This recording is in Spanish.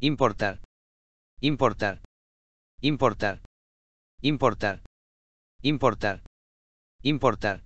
importar, importar, importar, importar, importar, importar.